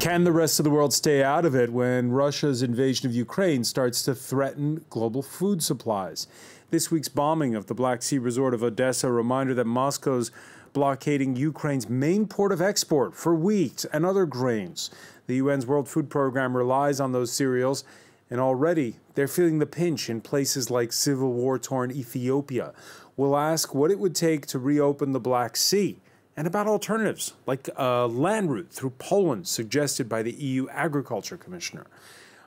Can the rest of the world stay out of it when Russia's invasion of Ukraine starts to threaten global food supplies? This week's bombing of the Black Sea resort of Odessa, a reminder that Moscow's blockading Ukraine's main port of export for wheat and other grains. The UN's World Food Program relies on those cereals, and already they're feeling the pinch in places like civil war torn Ethiopia. We'll ask what it would take to reopen the Black Sea and about alternatives like a land route through Poland suggested by the EU Agriculture Commissioner.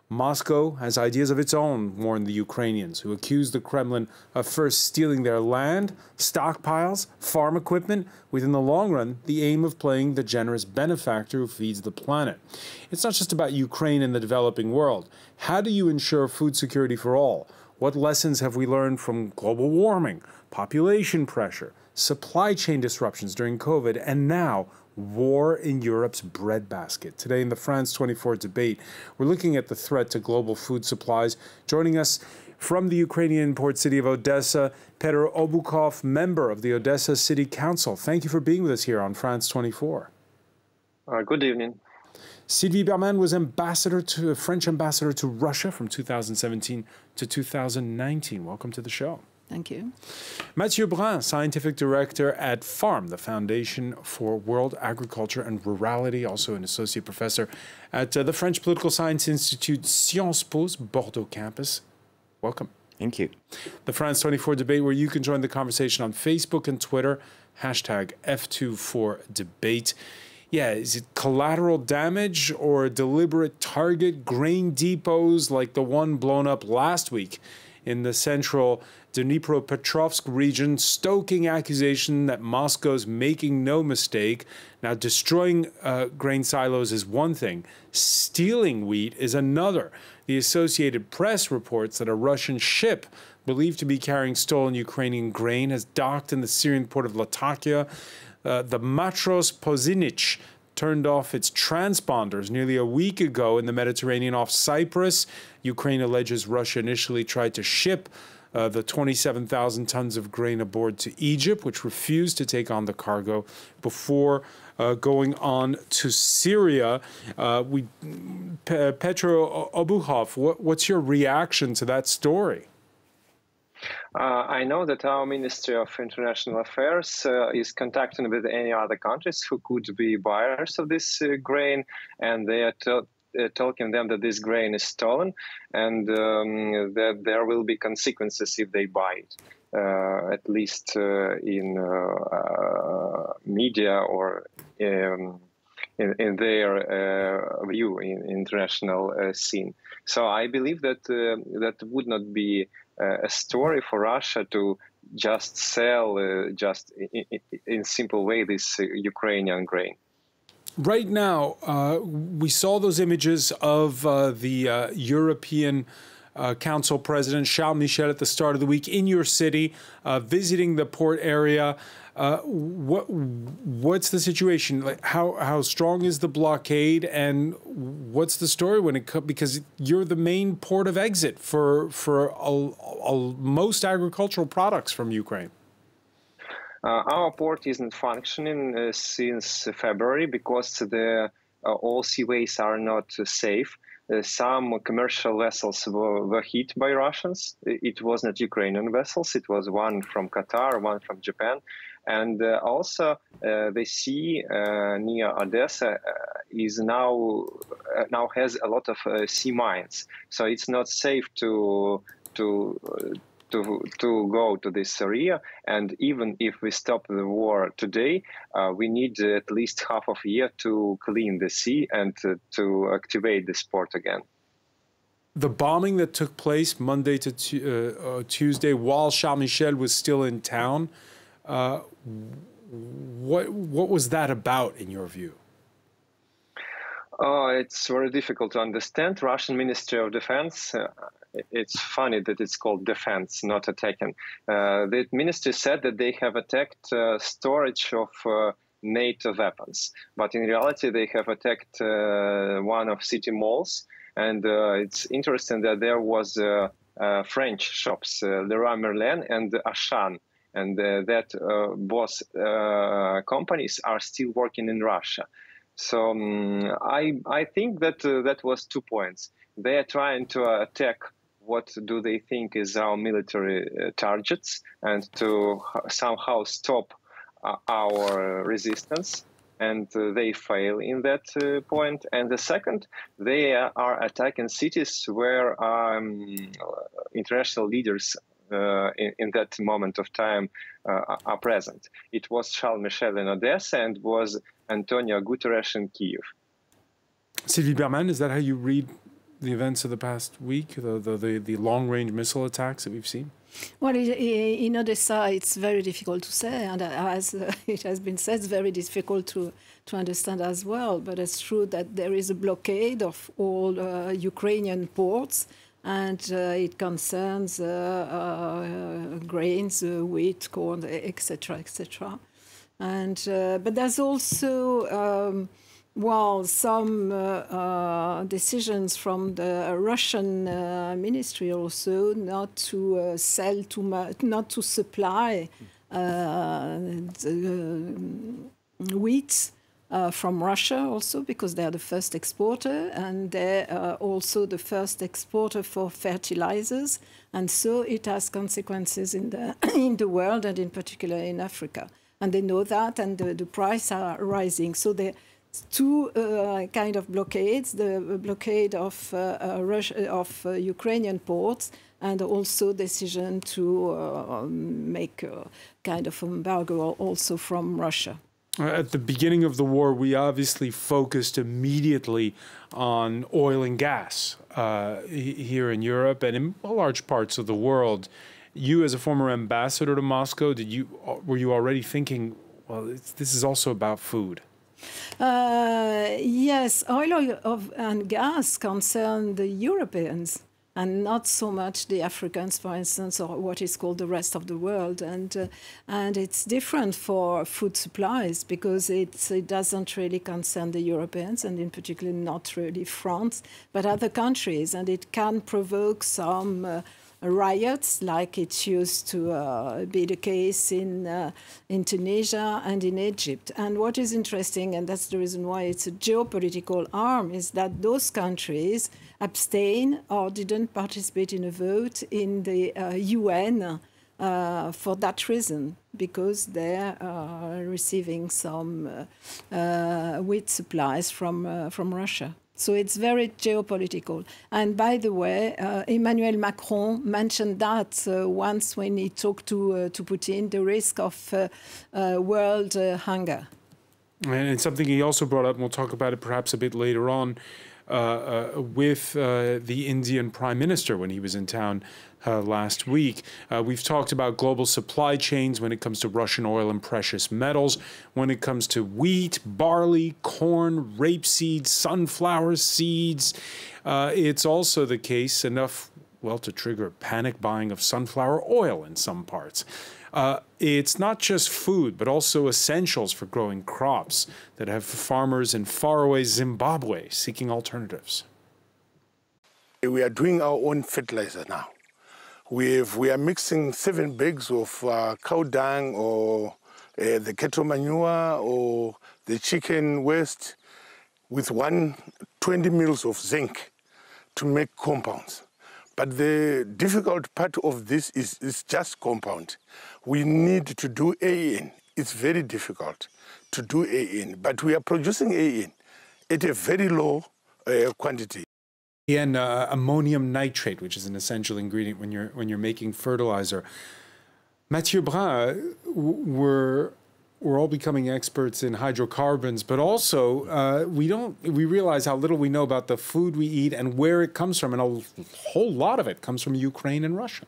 Moscow has ideas of its own, warned the Ukrainians, who accused the Kremlin of first stealing their land, stockpiles, farm equipment, with in the long run the aim of playing the generous benefactor who feeds the planet. It's not just about Ukraine and the developing world. How do you ensure food security for all? What lessons have we learned from global warming, population pressure, supply chain disruptions during COVID, and now war in Europe's breadbasket. Today in the France 24 debate, we're looking at the threat to global food supplies. Joining us from the Ukrainian port city of Odessa, Peter Obukhov, member of the Odessa City Council. Thank you for being with us here on France 24. Uh, good evening. Sylvie Bermann was ambassador to French ambassador to Russia from 2017 to 2019. Welcome to the show. Thank you. Mathieu Brun, Scientific Director at FARM, the Foundation for World Agriculture and Rurality, also an Associate Professor at uh, the French Political Science Institute Sciences Po's Bordeaux campus. Welcome. Thank you. The France 24 debate, where you can join the conversation on Facebook and Twitter, hashtag F24debate. Yeah, is it collateral damage or a deliberate target? Grain depots like the one blown up last week in the central Dnipropetrovsk region, stoking accusation that Moscow's making no mistake. Now, destroying uh, grain silos is one thing, stealing wheat is another. The Associated Press reports that a Russian ship believed to be carrying stolen Ukrainian grain has docked in the Syrian port of Latakia. Uh, the Matros Pozynich turned off its transponders nearly a week ago in the Mediterranean off Cyprus. Ukraine alleges Russia initially tried to ship uh, the 27,000 tons of grain aboard to Egypt, which refused to take on the cargo before uh, going on to Syria. Uh, we, P- Petro Obukhov, what, what's your reaction to that story? Uh, I know that our Ministry of International Affairs uh, is contacting with any other countries who could be buyers of this uh, grain, and they are uh, telling them that this grain is stolen and um, that there will be consequences if they buy it. Uh, at least uh, in media or um, in, in, their view in international scene. So I believe that that would not be a story for Russia to just sell uh, just in, in, simple way this uh, Ukrainian grain. Right now, uh, we saw those images of the European uh, Council President Charles Michel at the start of the week in your city, visiting the port area. Uh, what what's the situation? Like how how strong is the blockade, and what's the story when it comes? Because you're the main port of exit for for a, a, most agricultural products from Ukraine. Uh, our port isn't functioning uh, since February because the uh, all seaways are not safe. Uh, some commercial vessels were, were, hit by Russians. It was not Ukrainian vessels. It was one from Qatar, one from Japan, and uh, also uh, the sea uh, near Odessa is now now has a lot of sea mines, so it's not safe to to to to go to this area. And even if we stop the war today, uh, we need at least half of a year to clean the sea and to, to activate the sport again. The bombing that took place Monday to uh, uh, Tuesday, while Charles Michel was still in town, uh, what what was that about in your view? Oh, it's very difficult to understand. Russian Ministry of Defense. Uh, it's funny that it's called defense, not attacking. Uh, the ministry said that they have attacked uh, storage of uh, NATO weapons, but in reality they have attacked uh, one of city malls. And it's interesting that there was French shops, Leroy Merlin and Auchan and uh, that uh, both uh, companies are still working in Russia. So um, I I think that uh, that was two points. They are trying to attack what do they think is our military uh, targets and to somehow stop uh, our resistance and uh, they fail in that uh, point. And the second, they are attacking cities where um, international leaders uh, in, in, that moment of time uh, are present. It was Charles Michel in Odessa and was Antonio Guterres in Kiev. Sylvie Bermann, is that how you read the events of the past week, the, the, the, the long range missile attacks that we've seen? Well, in Odessa, it's very difficult to say, and as it has been said, it's very difficult to, to understand as well. But it's true that there is a blockade of all uh, Ukrainian ports, and uh, it concerns uh, uh grains, uh, wheat, corn, etc., etc. And uh, but there's also um, well, some uh, uh, decisions from the Russian uh, ministry also not to uh, sell too much, not to supply uh, the, uh, wheat from Russia also because they are the first exporter and they are also the first exporter for fertilizers. And so it has consequences in the, in the world and in particular in Africa. And they know that and the, the price are rising. So they two uh, kind of blockades: the blockade of uh, uh Russia, of uh, Ukrainian ports, and also decision to uh, make a kind of embargo also from Russia. At the beginning of the war, we obviously focused immediately on oil and gas here in Europe and in large parts of the world. You, as a former ambassador to Moscow, did you were you already thinking, well, this is also about food? Uh, yes, oil of, and gas concern the Europeans and not so much the Africans, for instance, or what is called the rest of the world. And uh, and it's different for food supplies because it it doesn't really concern the Europeans, and in particular not really France, but other countries, and it can provoke some. Uh, riots, like it used to uh, be the case in, uh, in Tunisia and in Egypt. And what is interesting, and that's the reason why it's a geopolitical arm, is that those countries abstain or didn't participate in a vote in the uh, UN. Uh, for that reason, because they're uh, receiving some uh, uh wheat supplies from uh, from Russia. So it's very geopolitical. And by the way, uh, Emmanuel Macron mentioned that uh, once when he talked to, uh, to Putin, the risk of uh, uh, world uh, hunger. And it's something he also brought up, and we'll talk about it perhaps a bit later on, with the Indian Prime Minister when he was in town uh, last week. Uh, we've talked about global supply chains when it comes to Russian oil and precious metals, when it comes to wheat, barley, corn, rapeseed, sunflower seeds. Uh, it's also the case enough, well, to trigger panic buying of sunflower oil in some parts. Uh, it's not just food, but also essentials for growing crops that have farmers in faraway Zimbabwe seeking alternatives. We are doing our own fertilizer now. We've, we are mixing seven bags of uh, cow dung or uh, the cattle manure or the chicken waste with one 20 mils of zinc to make compounds. But the difficult part of this is, is just compound. We need to do AN. It's very difficult to do AN, but we are producing AN at a very low uh, quantity and uh, ammonium nitrate, which is an essential ingredient when you're when you're making fertilizer. Mathieu Brun, we're we're all becoming experts in hydrocarbons, but also uh, we don't we realize how little we know about the food we eat and where it comes from, and a whole lot of it comes from Ukraine and Russia.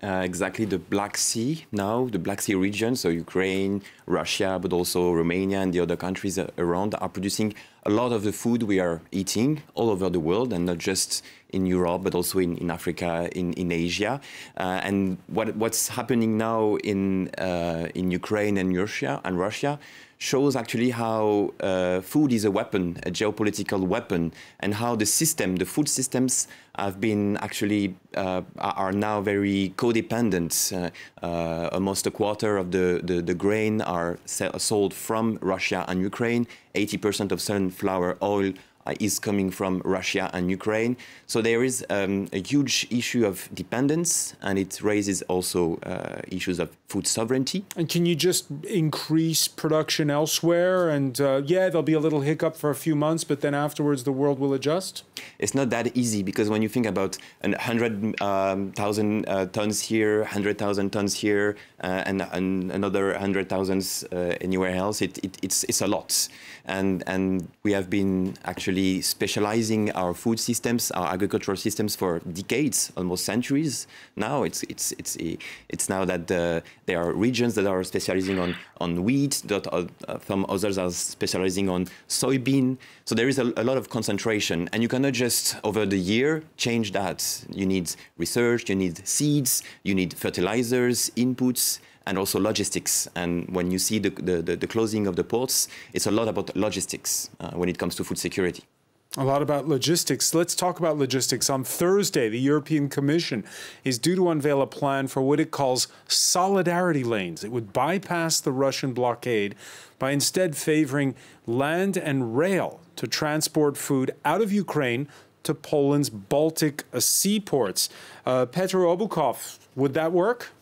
Uh, exactly the Black Sea now, the Black Sea region, so Ukraine, Russia, but also Romania and the other countries around are producing a lot of the food we are eating all over the world and not just in Europe, but also in, in Africa, in, in Asia. Uh, and what, what's happening now in, uh, in Ukraine and Russia, and Russia shows actually how uh, food is a weapon, a geopolitical weapon, and how the system, the food systems, have been actually uh, are now very codependent. Uh, uh, almost a quarter of the, the, the grain are sold from Russia and Ukraine. 80% of sunflower oil is coming from Russia and Ukraine. So there is um, a huge issue of dependence, and it raises also uh, issues of food sovereignty. And can you just increase production elsewhere? And uh, yeah, there'll be a little hiccup for a few months, but then afterwards the world will adjust? It's not that easy because when you think about 100,000 um, uh, tons here, 100,000 tons here, uh, and, and, another 100,000 uh, anywhere else, it, it, it's, it's a lot. And, and we have been actually specializing our food systems, our agricultural systems for decades, almost centuries. Now it's, it's, it's, it's now that the, there are regions that are specializing on, on wheat, that are, uh, some others are specializing on soybean. So there is a, a lot of concentration. And you cannot just, over the year, change that. You need research, you need seeds, you need fertilizers, inputs, and also logistics. And when you see the, the, the closing of the ports, it's a lot about logistics uh, when it comes to food security. A lot about logistics. Let's talk about logistics. On Thursday, the European Commission is due to unveil a plan for what it calls solidarity lanes. It would bypass the Russian blockade by instead favoring land and rail to transport food out of Ukraine to Poland's Baltic seaports. Uh, Petro Obukhov, would that work?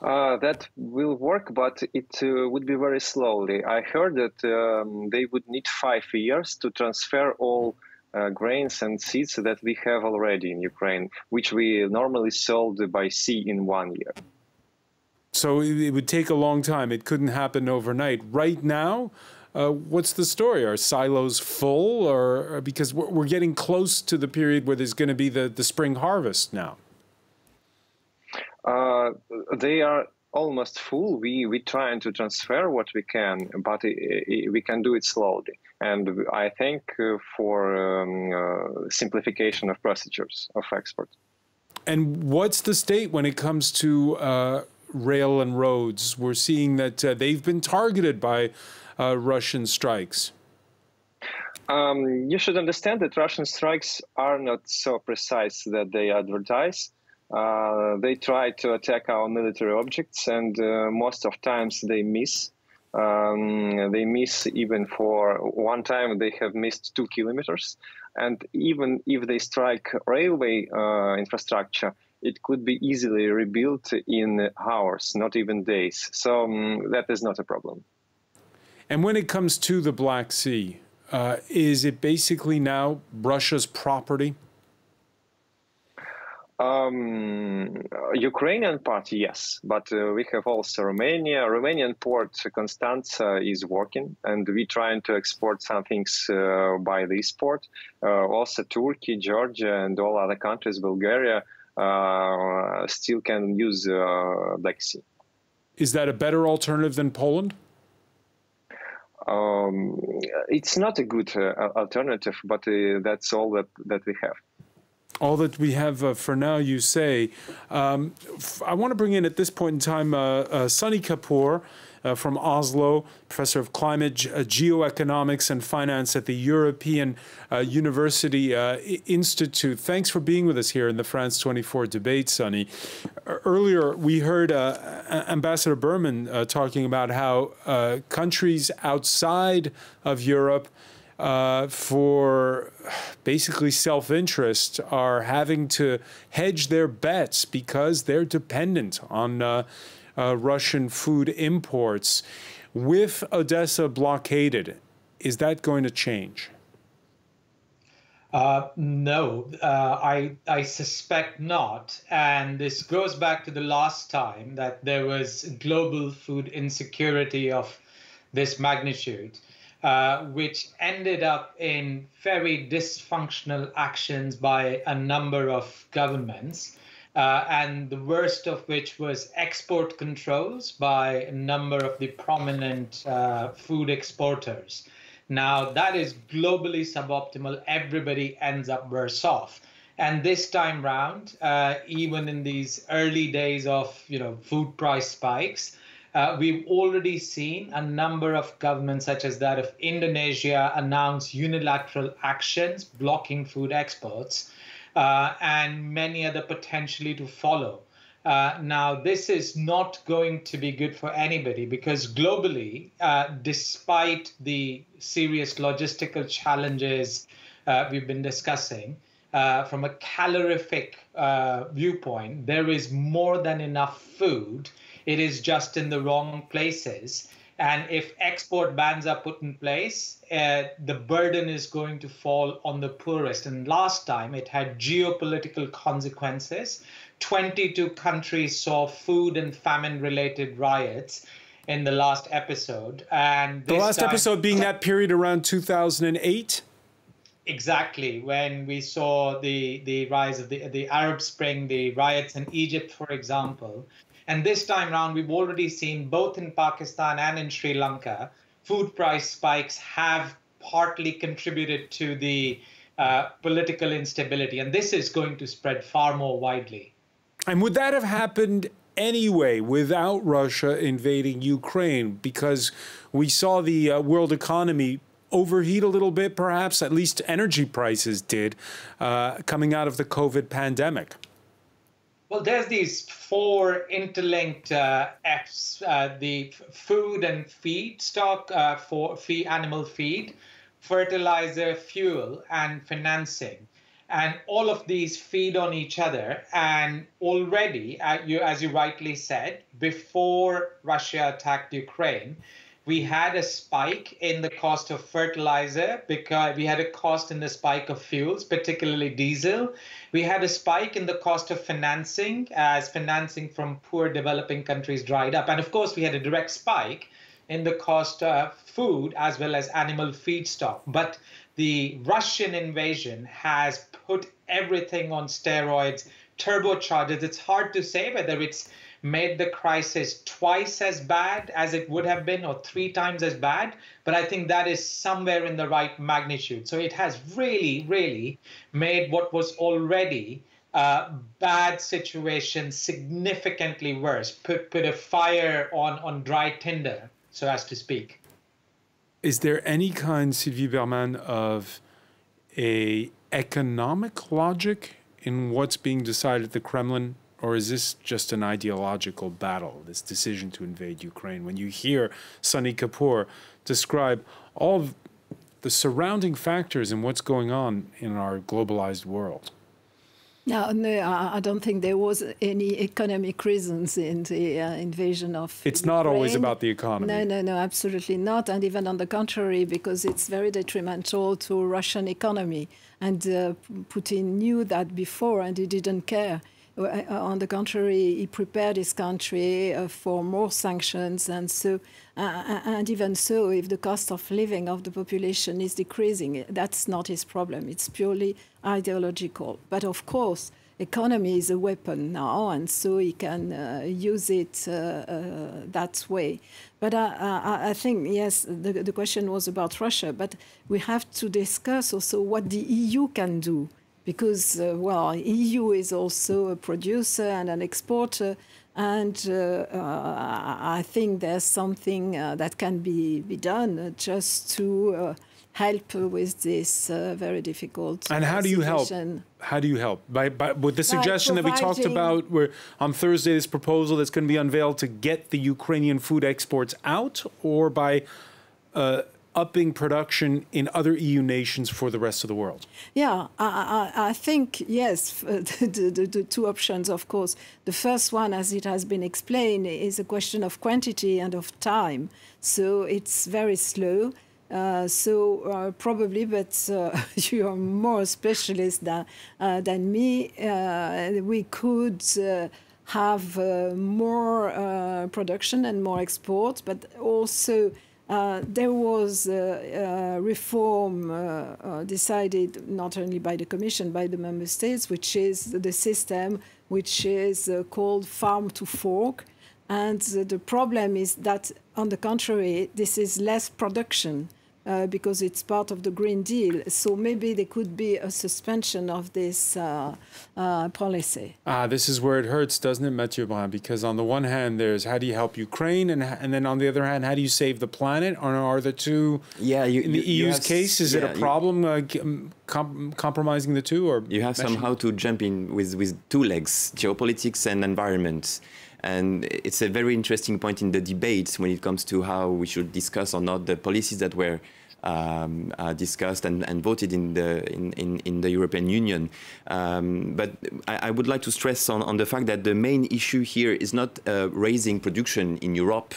Uh, that will work, but it uh, would be very slowly. I heard that um, they would need five years to transfer all uh, grains and seeds that we have already in Ukraine, which we normally sold by sea in one year. So it would take a long time. It couldn't happen overnight. Right now, uh, what's the story? Are silos full, or because we're, we're getting close to the period where there's going to be the, the spring harvest now? Uh, they are almost full. We we trying to transfer what we can, but it, it, we can do it slowly. And I think uh, for um, uh, simplification of procedures of export. And what's the state when it comes to uh, rail and roads? We're seeing that uh, they've been targeted by uh, Russian strikes. Um, you should understand that Russian strikes are not so precise that they advertise. Uh, they try to attack our military objects, and uh, most of times they miss. Um, they miss even for one time they have missed two kilometers, and even if they strike railway uh, infrastructure, it could be easily rebuilt in hours, not even days. So um, that is not a problem. And when it comes to the Black Sea, uh, is it basically now Russia's property? Um, Ukrainian part, yes, but uh, we have also Romania. Romanian port Constanța is working, and we're trying to export some things uh, by this port. Uh, also, Turkey, Georgia, and all other countries, Bulgaria, uh, still can use uh, Black Sea. Is that a better alternative than Poland? Um, it's not a good uh, alternative, but that's all that, that we have all that we have uh, for now, you say. Um, I want to bring in at this point in time uh, uh, Sunny Kapoor. Uh, from Oslo, professor of climate, uh, geoeconomics, and finance at the European uh, University Institute. Thanks for being with us here in the France 24 debate, Sunny. Earlier, we heard Ambassador Bermann talking about how countries outside of Europe uh, for basically self interest are having to hedge their bets because they're dependent on uh, uh, Russian food imports. With Odessa blockaded, is that going to change? Uh, no, uh, I I suspect not, and this goes back to the last time that there was global food insecurity of this magnitude. Uh, which ended up in very dysfunctional actions by a number of governments. Uh, and the worst of which was export controls by a number of the prominent uh, food exporters. Now, that is globally suboptimal. Everybody ends up worse off. And this time round, uh, even in these early days of you know food price spikes, Uh, we've already seen a number of governments, such as that of Indonesia, announce unilateral actions blocking food exports, uh, and many other potentially to follow. Uh, now, this is not going to be good for anybody because globally, uh, despite the serious logistical challenges uh, we've been discussing, uh, from a calorific viewpoint, there is more than enough food. It is just in the wrong places. And if export bans are put in place, uh, the burden is going to fall on the poorest. And last time it had geopolitical consequences. 22 countries saw food and famine related riots in the last episode. And the last time, episode being that period around 2008? Exactly, when we saw the, the rise of the, the Arab Spring, the riots in Egypt, for example. And this time around, we've already seen both in Pakistan and in Sri Lanka, food price spikes have partly contributed to the uh, political instability. And this is going to spread far more widely. And would that have happened anyway without Russia invading Ukraine? Because we saw the uh, world economy overheat a little bit, perhaps, at least energy prices did, uh, coming out of the COVID pandemic. Well, there's these four interlinked uh, uh, the food and feed stock uh, for feed, animal feed, fertilizer, fuel, and financing. And all of these feed on each other. And already, uh, you, as you rightly said, before Russia attacked Ukraine, we had a spike in the cost of fertilizer because we had a cost in the spike of fuels, particularly diesel. We had a spike in the cost of financing as financing from poor developing countries dried up. And of course, we had a direct spike in the cost of food as well as animal feedstock. But the Russian invasion has put everything on steroids, turbocharged. It's hard to say whether it's made the crisis twice as bad as it would have been or three times as bad but i think that is somewhere in the right magnitude. So it has really really made what was already a bad situation significantly worse. Put put a fire on on dry tinder so as to speak. Is there any kind sylvie Bermann, of a economic logic in what's being decided at the kremlin or is this just an ideological battle, this decision to invade Ukraine? When you hear Sony Kapoor describe all the surrounding factors and what's going on in our globalized world. No, no, I don't think there was any economic reasons in the uh, invasion of. It's Ukraine. not always about the economy. No, no, no, absolutely not, and even on the contrary, because it's very detrimental to Russian economy. And uh, Putin knew that before, and he didn't care. Uh, on the contrary, he prepared his country uh, for more sanctions, and so, uh, and even so, if the cost of living of the population is decreasing, that's not his problem. It's purely ideological. But of course, economy is a weapon now, and so he can uh, use it uh, uh, that way. But I, I think, yes, the, the question was about Russia, but we have to discuss also what the EU can do because, uh, well, EU is also a producer and an exporter, and uh, uh, I think there's something uh, that can be, be done just to uh, help with this uh, very difficult and how do you situation. help how do you help by, by with the suggestion that we talked about where on thursday this proposal that's going to be unveiled to get the ukrainian food exports out or by uh, upping production in other EU nations for the rest of the world? Yeah, I, I, I think, yes, the, the, the, two options, of course. The first one, as it has been explained, is a question of quantity and of time. So it's very slow. Uh, so uh, probably, but uh, you are more specialist than, uh, than me. Uh, we could uh, have more production and more exports, but also uh, there was reform uh, uh, decided not only by the Commission, by the Member States, which is the system which is uh, called farm to fork. And the problem is that, on the contrary, this is less production. Uh, because it's part of the Green Deal. So maybe there could be a suspension of this uh, uh, policy. Ah, this is where it hurts, doesn't it, Mathieu Brun? Because on the one hand, there's how do you help Ukraine, and and then on the other hand, how do you save the planet? Or are the two? Yeah, you, in the you EU's have, case, is yeah, it a problem uh, com compromising the two, or you have somehow to jump in with with two legs: geopolitics and environment. And it's a very interesting point in the debates when it comes to how we should discuss or not the policies that were um, uh, discussed and, and, voted in the in, in, in the European Union. Um, but I, I, would like to stress on, on the fact that the main issue here is not uh, raising production in Europe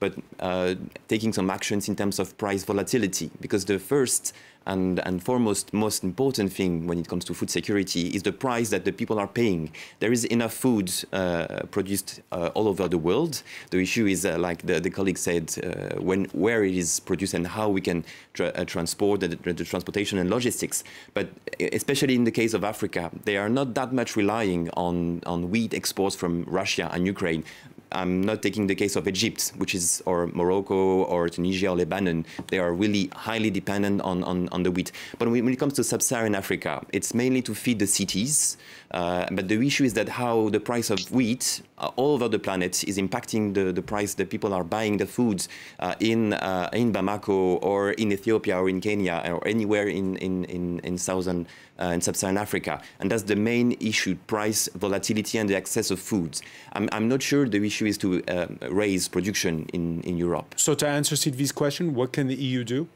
but uh, taking some actions in terms of price volatility. Because the first and, and foremost, most important thing when it comes to food security is the price that the people are paying. There is enough food uh, produced uh, all over the world. The issue is, uh, like the, the colleague said, uh, when, where it is produced and how we can tra uh, transport the, the, transportation and logistics. But especially in the case of Africa, they are not that much relying on, on wheat exports from Russia and Ukraine. I'm not taking the case of Egypt, which is, or Morocco, or Tunisia, or Lebanon. They are really highly dependent on, on, on the wheat. But when it comes to sub-Saharan Africa, it's mainly to feed the cities. Uh, but the issue is that how the price of wheat uh, all over the planet is impacting the, the price that people are buying the foods uh, in, in Bamako or in Ethiopia or in Kenya or anywhere in, in, in, in southern uh, in sub-Saharan Africa. And that's the main issue, price volatility and the access of foods. I'm, I'm not sure the issue is to um, raise production in, in Europe. So to answer Sylvie's question, what can the EU do?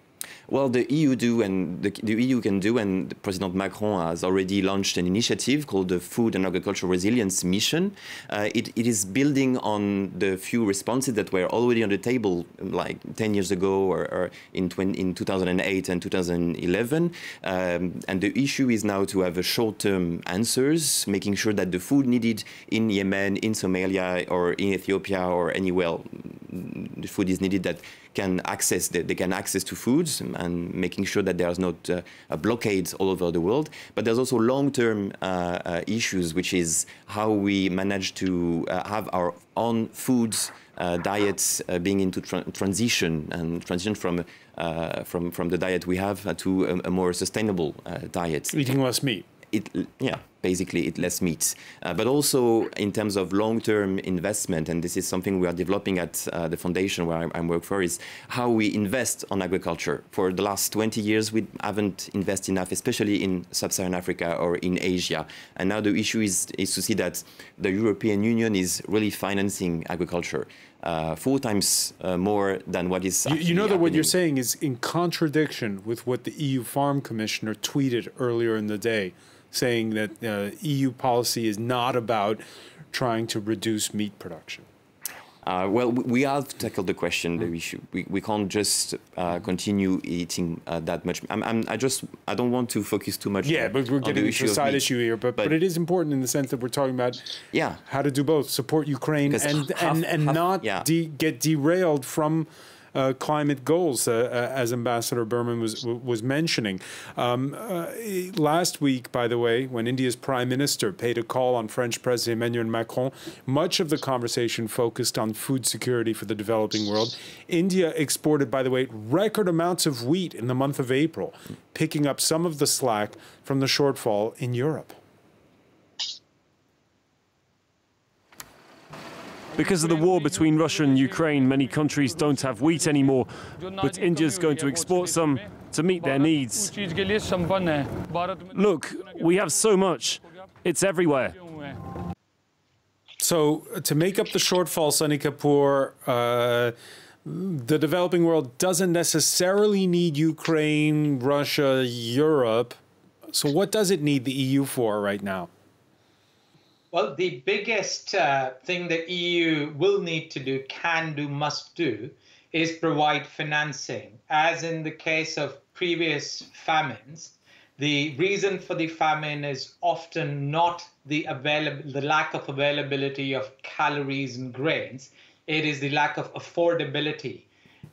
Well, the EU do, and the, the, EU can do, and President Macron has already launched an initiative called the Food and Agricultural Resilience Mission. Uh, it, it is building on the few responses that were already on the table, like 10 years ago or, or in, 20, in 2008 and 2011. Um, and the issue is now to have a short-term answers, making sure that the food needed in Yemen, in Somalia, or in Ethiopia, or anywhere the food is needed that can access the, they can access to foods and making sure that there's not uh, a blockade all over the world. But there's also long-term uh, uh, issues, which is how we manage to uh, have our own foods uh, diets uh, being into tra transition and transition from from from the diet we have to a, a more sustainable diet. Eating less meat it, yeah, basically it less meat. Uh, but also in terms of long-term investment, and this is something we are developing at uh, the foundation where I, I, work for, is how we invest on agriculture. For the last 20 years, we haven't invested enough, especially in sub-Saharan Africa or in Asia. And now the issue is, is to see that the European Union is really financing agriculture. Uh, four times uh, more than what is. You, you know that what you're saying is in contradiction with what the EU Farm Commissioner tweeted earlier in the day saying that uh, EU policy is not about trying to reduce meat production? Uh, well, we have tackled the question, the issue. We, we can't just uh, continue eating uh, that much. I'm, I'm, i just I don't want to focus too much. Yeah, but we're getting into a side issue here. But, but, but it is important in the sense that we're talking about yeah how to do both, support Ukraine and half, and and half, not yeah. de get derailed from climate goals, uh, uh, as Ambassador Bermann was was mentioning. Um, uh, last week, by the way, when India's Prime Minister paid a call on French President Emmanuel Macron, much of the conversation focused on food security for the developing world. India exported, by the way, record amounts of wheat in the month of April, picking up some of the slack from the shortfall in Europe. Because of the war between Russia and Ukraine, many countries don't have wheat anymore, but India's going to export some to meet their needs. Look, we have so much. It's everywhere. So to make up the shortfall, Sunny Kapoor, uh, the developing world doesn't necessarily need Ukraine, Russia, Europe. So what does it need the EU for right now? Well, the biggest uh, thing the EU will need to do, can do, must do, is provide financing. As in the case of previous famines, the reason for the famine is often not the available, the lack of availability of calories and grains. It is the lack of affordability.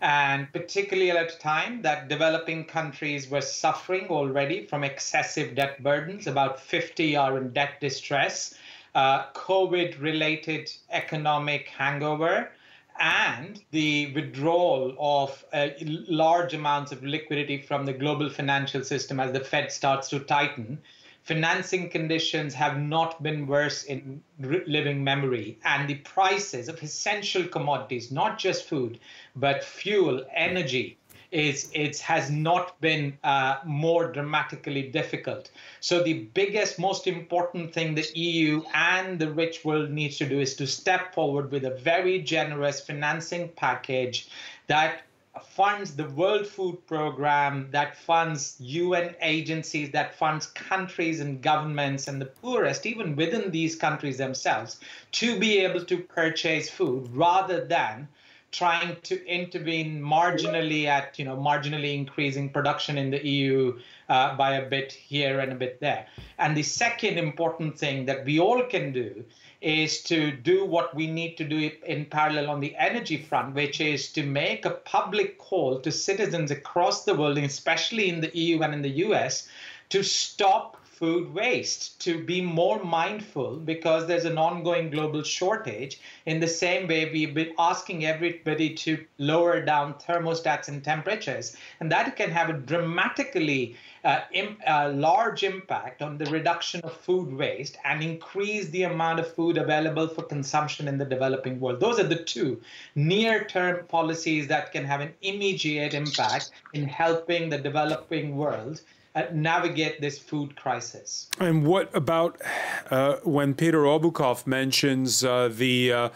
And particularly at a time that developing countries were suffering already from excessive debt burdens, about 50 are in debt distress uh, COVID related economic hangover, and the withdrawal of uh, large amounts of liquidity from the global financial system as the Fed starts to tighten, financing conditions have not been worse in living memory. And the prices of essential commodities, not just food, but fuel, energy, is it has not been uh, more dramatically difficult. So the biggest, most important thing the EU and the rich world needs to do is to step forward with a very generous financing package that funds the World Food Program, that funds UN agencies, that funds countries and governments and the poorest, even within these countries themselves, to be able to purchase food rather than trying to intervene marginally at you know marginally increasing production in the EU uh, by a bit here and a bit there. And the second important thing that we all can do is to do what we need to do in parallel on the energy front, which is to make a public call to citizens across the world, especially in the EU and in the US, to stop food waste, to be more mindful because there's an ongoing global shortage. In the same way, we've been asking everybody to lower down thermostats and temperatures, and that can have a dramatically uh, Im- uh, large impact on the reduction of food waste and increase the amount of food available for consumption in the developing world. Those are the two near term policies that can have an immediate impact in helping the developing world uh, navigate this food crisis. And what about uh, when Peter Obukhov mentions uh, the uh,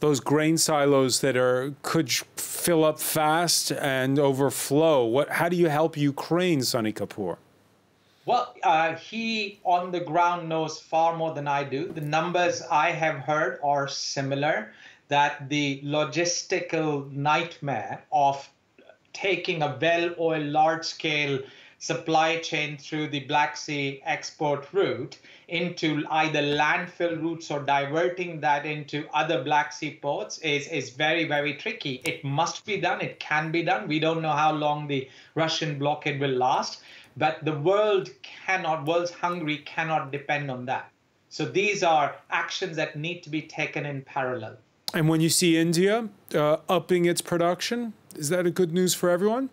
those grain silos that are could fill up fast and overflow? What? How do you help Ukraine, Sonny Kapoor? Well, uh, he on the ground knows far more than I do. The numbers I have heard are similar. That the logistical nightmare of taking a well-oiled, large-scale supply chain through the Black Sea export route into either landfill routes or diverting that into other Black Sea ports is, is very, very tricky. It must be done. It can be done. We don't know how long the Russian blockade will last, but the world cannot, world's hungry cannot depend on that. So these are actions that need to be taken in parallel. And when you see India uh, upping its production, is that a good news for everyone?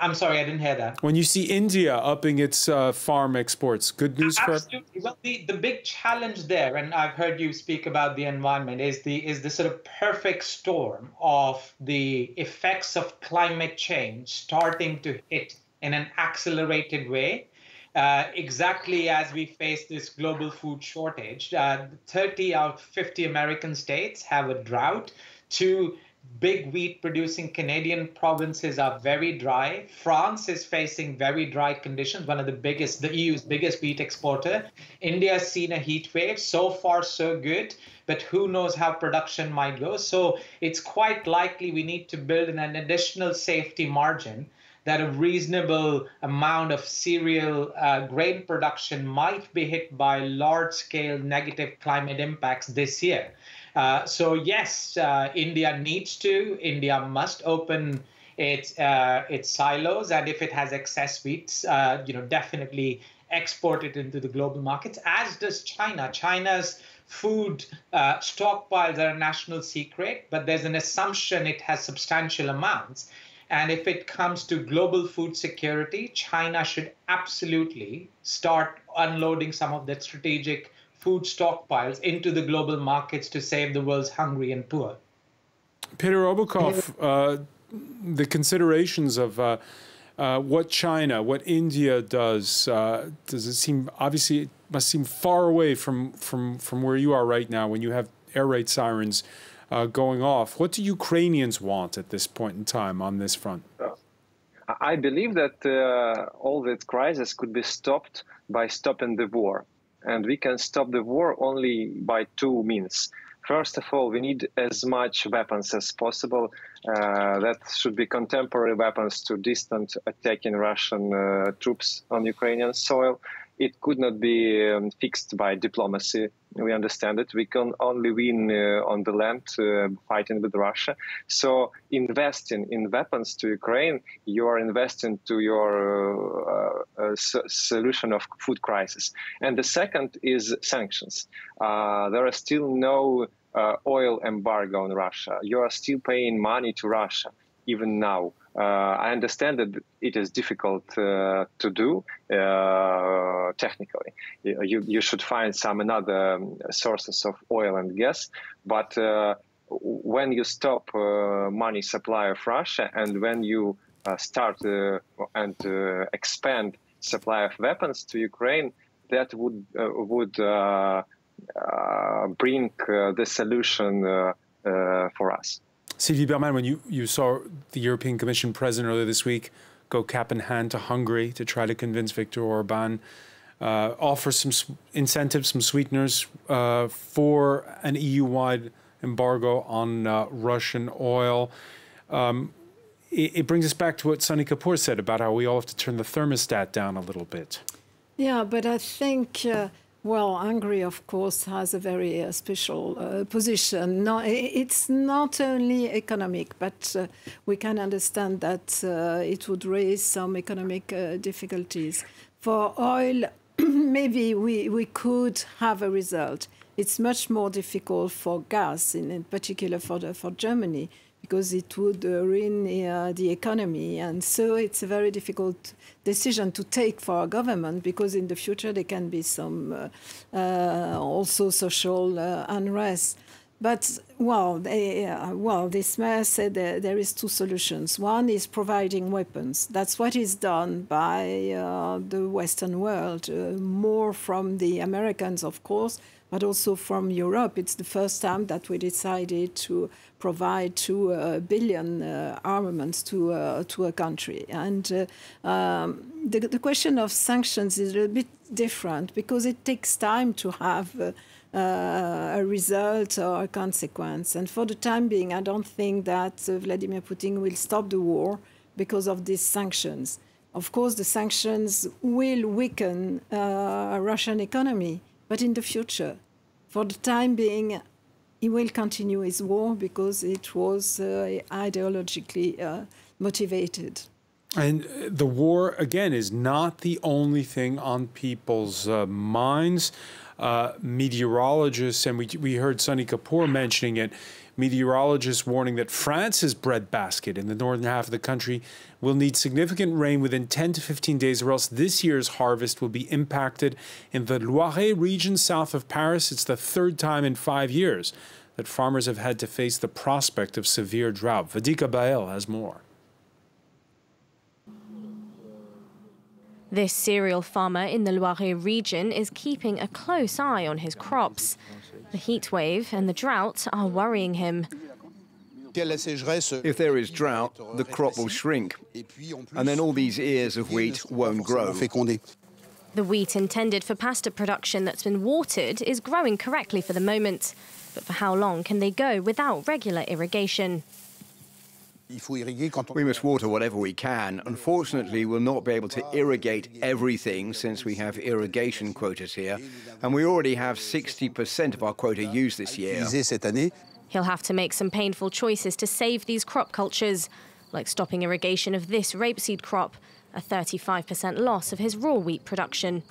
I'm sorry, I didn't hear that. When you see India upping its uh, farm exports, good news Absolutely. for. Well, the, the big challenge there, and I've heard you speak about the environment, is the is the sort of perfect storm of the effects of climate change starting to hit in an accelerated way. Uh, exactly as we face this global food shortage, uh, 30 out of 50 American states have a drought. Two big wheat producing Canadian provinces are very dry. France is facing very dry conditions, one of the biggest, the EU's biggest wheat exporter. India has seen a heat wave. So far, so good, but who knows how production might go. So it's quite likely we need to build in an additional safety margin that a reasonable amount of cereal uh, grain production might be hit by large scale negative climate impacts this year. Uh, so yes, uh, India needs to. India must open its uh, its silos, and if it has excess wheat, uh, you know, definitely export it into the global markets. As does China. China's food uh, stockpiles are a national secret, but there's an assumption it has substantial amounts. And if it comes to global food security, China should absolutely start unloading some of that strategic food stockpiles into the global markets to save the world's hungry and poor. Peter Obukhov, uh, the considerations of uh, uh, what China, what India does, uh, does it seem obviously it must seem far away from from from where you are right now when you have air raid sirens uh, going off. What do Ukrainians want at this point in time on this front? I believe that uh, all that crisis could be stopped by stopping the war and we can stop the war only by two means. First of all, we need as much weapons as possible. Uh, that should be contemporary weapons to distant attacking Russian uh, troops on Ukrainian soil. It could not be um, fixed by diplomacy. We understand it. We can only win uh, on the land uh, fighting with Russia. So investing in weapons to Ukraine, you are investing to your uh, uh solution of food crisis. And the second is sanctions. Uh, there are still no uh, oil embargo on Russia. You are still paying money to Russia even now. Uh, I understand that it is difficult uh, to do uh, technically. You, you should find some another um, sources of oil and gas, but uh, when you stop uh, money supply of Russia and when you uh, start and expand supply of weapons to Ukraine, that would would bring the solution for us. Sylvie Bermann, when you, you saw the European Commission president earlier this week go cap in hand to Hungary to try to convince Viktor Orban, uh, offer some incentives, some sweeteners uh, for an EU wide embargo on uh, Russian oil. Um, it, it, brings us back to what Sony Kapoor said about how we all have to turn the thermostat down a little bit. Yeah, but I think uh, well, Hungary, of course, has a very uh, special uh, position. No, it's not only economic, but uh, we can understand that uh, it would raise some economic uh, difficulties. For oil, maybe we, we could have a result. It's much more difficult for gas, in, in particular for, the, for Germany, because it would uh, ruin uh, the economy. And so it's a very difficult decision to take for our government because in the future there can be some uh, uh also social uh, unrest. But well, they, uh, well, this mayor said there is two solutions. One is providing weapons. That's what is done by the Western world, more from the Americans, of course, but also from Europe. It's the first time that we decided to provide 2 billion uh, uh, armaments to uh, to a country. And uh, um, the, the question of sanctions is a bit different because it takes time to have. Uh, a result or a consequence. And for the time being, I don't think that Vladimir Putin will stop the war because of these sanctions. Of course, the sanctions will weaken uh, Russian economy, but in the future. For the time being, he will continue his war because it was uh, ideologically uh, motivated. And the war, again, is not the only thing on people's uh, minds. Uh, meteorologists, and we, we heard Sunny Kapoor mentioning it, meteorologists warning that France's breadbasket in the northern half of the country will need significant rain within 10 to 15 days, or else this year's harvest will be impacted. In the Loiret region south of Paris, it's the third time in five years that farmers have had to face the prospect of severe drought. Vedika Bahl has more. This cereal farmer in the Loiret region is keeping a close eye on his crops. The heat wave and the drought are worrying him. If there is drought, the crop will shrink, and then all these ears of wheat won't grow. The wheat intended for pasta production that's been watered is growing correctly for the moment. But for how long can they go without regular irrigation? We must water whatever we can. Unfortunately, we'll not be able to irrigate everything since we have irrigation quotas here, and we already have 60% of our quota used this year. He'll have to make some painful choices to save these crop cultures, like stopping irrigation of this rapeseed crop, a 35% loss of his raw wheat production.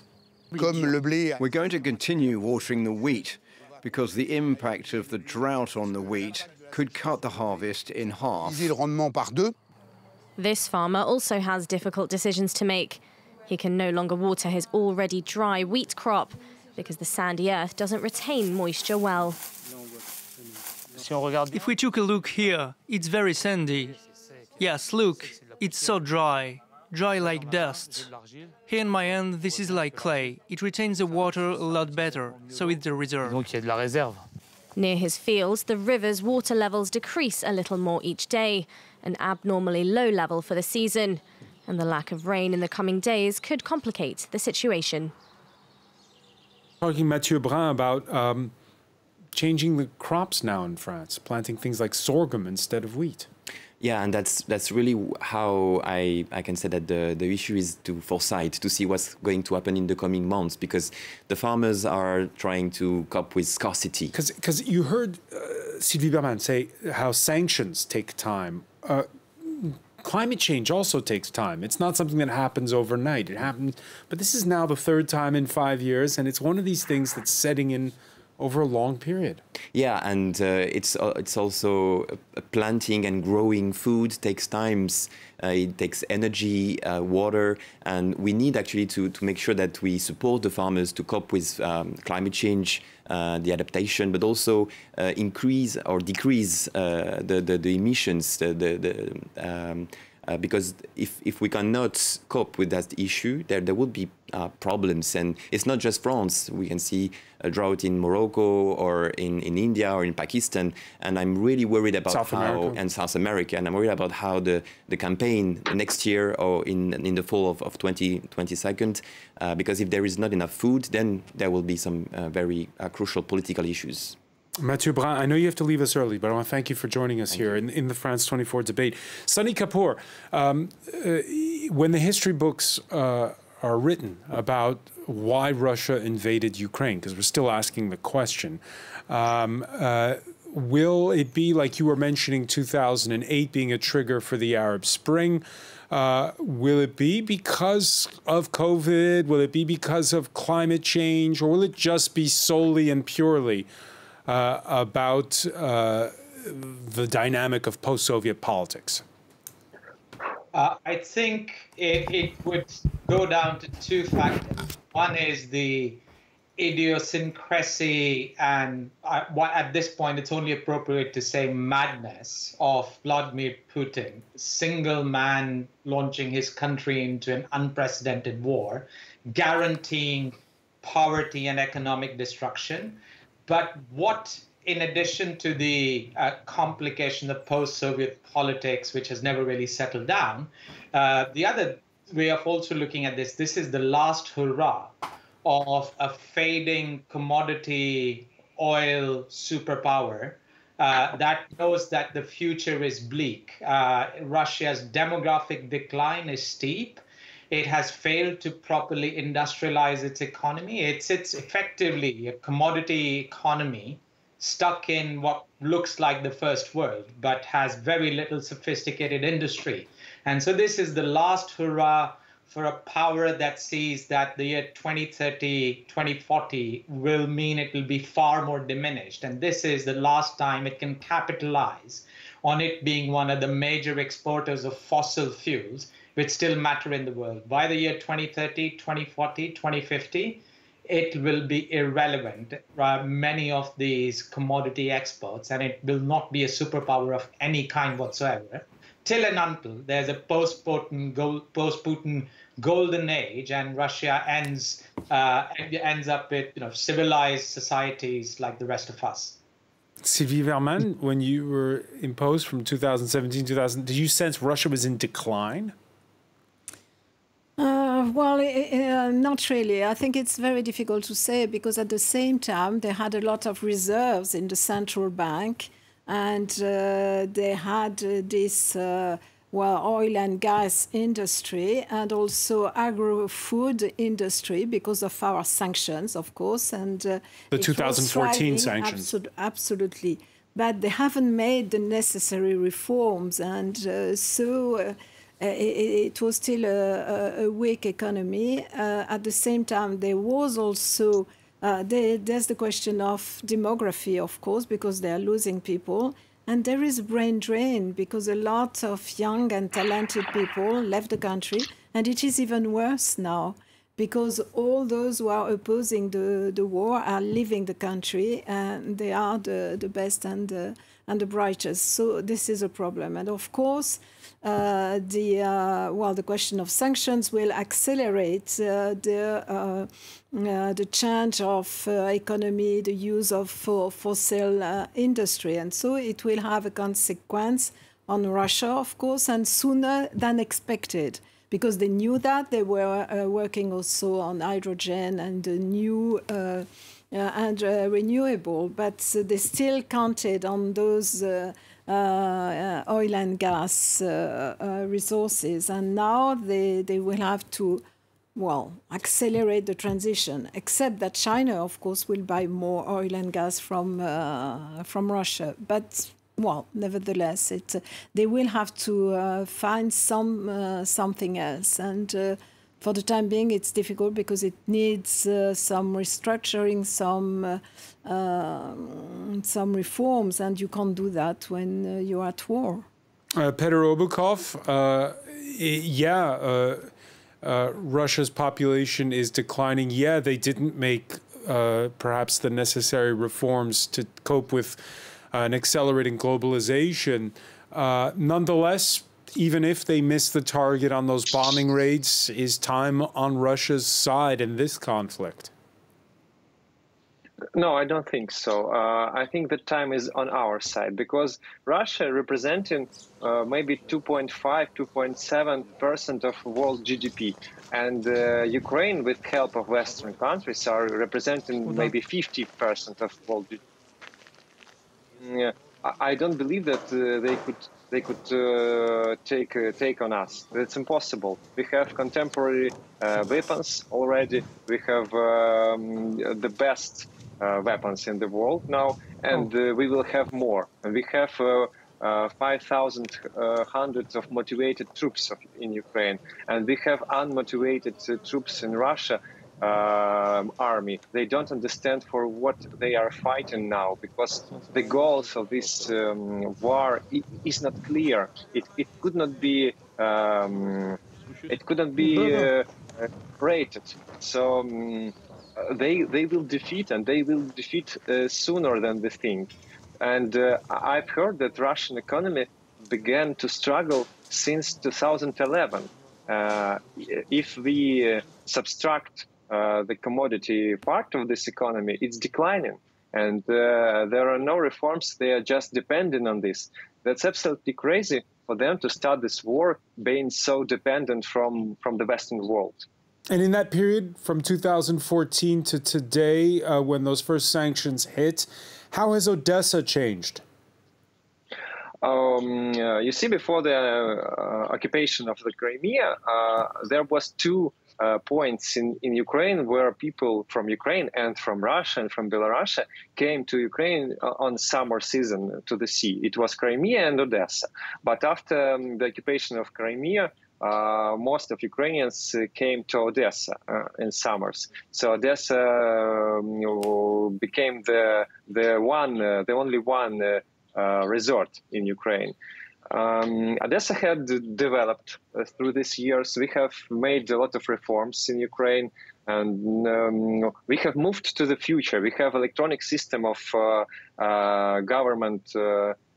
We're going to continue watering the wheat because the impact of the drought on the wheat could cut the harvest in half. This farmer also has difficult decisions to make. He can no longer water his already dry wheat crop because the sandy earth doesn't retain moisture well. If we took a look here, it's very sandy. Yes, look, it's so dry, dry like dust. Here in my hand, this is like clay. It retains the water a lot better, so it's a reserve. Near his fields, the river's water levels decrease a little more each day, an abnormally low level for the season. And the lack of rain in the coming days could complicate the situation. Talking Mathieu Brun about um, changing the crops now in France, planting things like sorghum instead of wheat. Yeah, and that's that's really how I, I can say that the, the issue is to foresight, to see what's going to happen in the coming months, because the farmers are trying to cope with scarcity. Because you heard uh, Sylvie Bermann say how sanctions take time. Uh, climate change also takes time. It's not something that happens overnight. It happens, but this is now the third time in five years, and it's one of these things that's setting in over a long period. Yeah, and uh, it's uh, it's also uh, planting and growing food takes times. Uh, it takes energy, uh, water, and we need actually to to make sure that we support the farmers to cope with um, climate change, uh, the adaptation, but also increase or decrease the, the, the emissions, the the, the um, uh, because if, if we cannot cope with that issue, there, there will be uh, problems. And it's not just France. We can see a drought in Morocco or in, in India or in Pakistan. And I'm really worried about South how, America. and South America, and I'm worried about how the, the campaign next year or in, in the fall of, of 2022, uh, because if there is not enough food, then there will be some uh, very uh, crucial political issues. Mathieu Brun, I know you have to leave us early, but I want to thank you for joining us thank here in, in, the France 24 debate. Sunny Kapoor, um, uh, when the history books uh, are written about why Russia invaded Ukraine, because we're still asking the question, um, uh, will it be, like you were mentioning, 2008 being a trigger for the Arab Spring? Uh, will it be because of COVID? Will it be because of climate change? Or will it just be solely and purely uh, about uh, the dynamic of post Soviet politics? Uh, I think it, it would go down to two factors. One is the idiosyncrasy and uh, at this point it's only appropriate to say madness of Vladimir Putin, single man launching his country into an unprecedented war, guaranteeing poverty and economic destruction. But what, in addition to the uh, complication of post Soviet politics, which has never really settled down, uh, the other way of also looking at this, this is the last hurrah of a fading commodity oil superpower uh, that knows that the future is bleak. Uh, Russia's demographic decline is steep. It has failed to properly industrialize its economy. It's it's effectively a commodity economy stuck in what looks like the first world, but has very little sophisticated industry. And so this is the last hurrah for a power that sees that the year 2030, 2040 will mean it will be far more diminished. And this is the last time it can capitalize on it being one of the major exporters of fossil fuels, which still matter in the world. By the year 2030, 2040, 2050, it will be irrelevant, uh, many of these commodity exports, and it will not be a superpower of any kind whatsoever till and until there's a post-Putin, post-Putin golden age and Russia ends uh, ends up with you know civilized societies like the rest of us. Sylvie Bermann, when you were imposed from 2017 2000, did you sense Russia was in decline? Uh, well, uh, not really. I think it's very difficult to say because at the same time they had a lot of reserves in the central bank, and uh, they had this uh, well, oil and gas industry and also agro-food industry because of our sanctions, of course. And uh, the 2014 sanctions. Absol absolutely. But they haven't made the necessary reforms. And uh, so uh, it, it, was still a, a weak economy. Uh, at the same time, there was also uh, there, there's the question of demography, of course, because they are losing people. And there is brain drain because a lot of young and talented people left the country. And it is even worse now because all those who are opposing the, the war are leaving the country and they are the, the best and the, and the brightest. So this is a problem. And of course, uh, the uh, well, the question of sanctions will accelerate uh, the uh, uh, the change of uh, economy, the use of fossil industry, and so it will have a consequence on Russia, of course, and sooner than expected because they knew that they were working also on hydrogen and the new. Uh, and uh, renewable, but uh, they still counted on those uh, oil and gas uh, resources, and now they, they will have to, well, accelerate the transition. Except that China, of course, will buy more oil and gas from from Russia, but well, nevertheless, it, uh, they will have to uh, find some uh, something else. And for the time being, it's difficult because it needs some restructuring, some um, some reforms, and you can't do that when uh, you're at war. Uh, Petr Obukhov, uh, yeah, uh, uh, Russia's population is declining. Yeah, they didn't make uh, perhaps the necessary reforms to cope with an accelerating globalization. nonetheless, even if they miss the target on those bombing raids, is time on Russia's side in this conflict? No, I don't think so. Uh, I think the time is on our side because Russia representing uh, maybe 2.5, 2.7 percent of world GDP, and uh, Ukraine, with help of Western countries, are representing maybe 50 percent of world GDP. Yeah, I don't believe that uh, they could they could uh, take uh, take on us. It's impossible. We have contemporary weapons already. We have um, the best weapons in the world now, and oh. uh, we will have more. And we have uh, 5,000 hundreds of motivated troops in Ukraine, and we have unmotivated troops in Russia. Army. They don't understand for what they are fighting now because the goals of this um, war is not clear. It, it could not be um, it couldn't be uh, rated. So um, they they will defeat and they will defeat uh, sooner than they think. And uh, I've heard that Russian economy began to struggle since 2011. Uh, if we subtract the commodity part of this economy, it's declining. And uh, there are no reforms, they are just depending on this. That's absolutely crazy for them to start this war being so dependent from, from the Western world. And in that period from 2014 to today, uh, when those first sanctions hit, how has Odessa changed? Um, uh, you see, before the uh, occupation of the Crimea, uh, there was two uh, points in, in Ukraine where people from Ukraine and from Russia and from Belarus came to Ukraine uh, on summer season to the sea. It was Crimea and Odessa. But after um, the occupation of Crimea, uh, most of Ukrainians uh, came to Odessa uh, in summers. So Odessa um, became the the one, uh, the only one uh, uh, resort in Ukraine. Um, Odessa had developed through these years. We have made a lot of reforms in Ukraine, and um, we have moved to the future. We have electronic system of government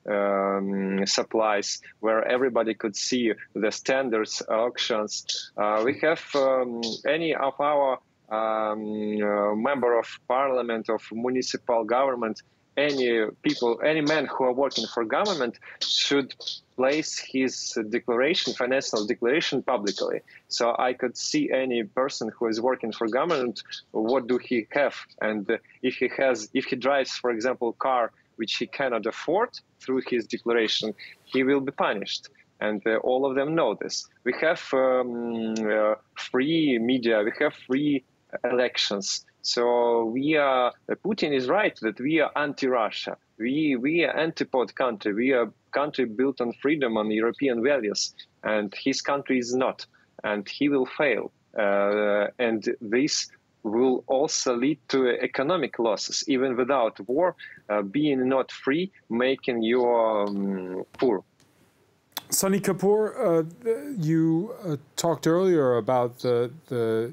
um, supplies where everybody could see the standards auctions. Uh, we have um, any of our um, uh, member of parliament of municipal government any people any man who are working for government should place his declaration financial declaration publicly so i could see any person who is working for government what do he have and if he has if he drives for example car which he cannot afford through his declaration, he will be punished. And uh, all of them know this. We have um, uh, free media, we have free elections. So we are, uh, Putin is right that we are anti-Russia. We, we are antipod country. We are country built on freedom, on European values. And his country is not. And he will fail. Uh, and this will also lead to economic losses, even without war, uh, being not free, making you um, poor. Sunny Kapoor, uh, you uh, talked earlier about the the,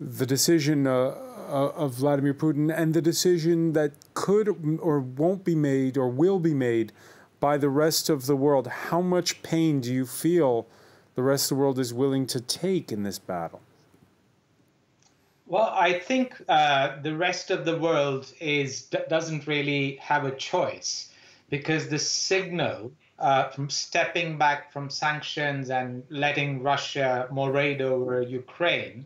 the decision uh, uh, of Vladimir Putin and the decision that could or won't be made or will be made by the rest of the world. How much pain do you feel the rest of the world is willing to take in this battle? Well, I think uh, the rest of the world is doesn't really have a choice because the signal uh, from stepping back from sanctions and letting Russia more raid over Ukraine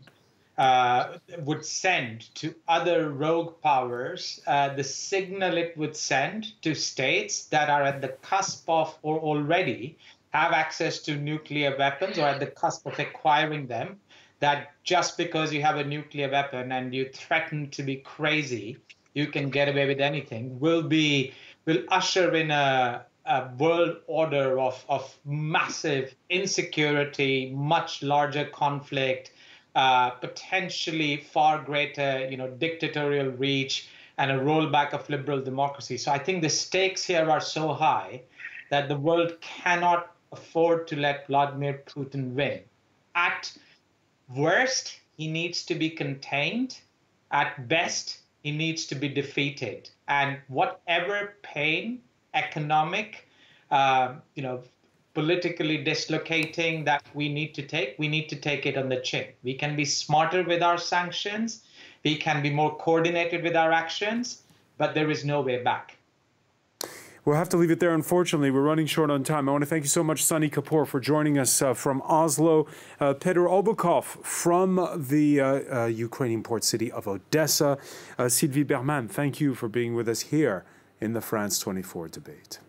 uh, would send to other rogue powers, uh, the signal it would send to states that are at the cusp of or already have access to nuclear weapons or at the cusp of acquiring them, that just because you have a nuclear weapon and you threaten to be crazy, you can get away with anything, will be will usher in a, a world order of, of massive insecurity, much larger conflict, uh, potentially far greater, you know, dictatorial reach, and a rollback of liberal democracy. So I think the stakes here are so high that the world cannot afford to let Vladimir Putin win. At worst, he needs to be contained. At best, he needs to be defeated. And whatever pain, economic, uh, you know, politically dislocating that we need to take, we need to take it on the chin. We can be smarter with our sanctions. We can be more coordinated with our actions, but there is no way back. We'll have to leave it there, unfortunately. We're running short on time. I want to thank you so much, Sunny Kapoor, for joining us uh, from Oslo. Uh, Petr Obukhov from the uh, uh, Ukrainian port city of Odessa. Uh, Sylvie Bermann, thank you for being with us here in the France 24 debate.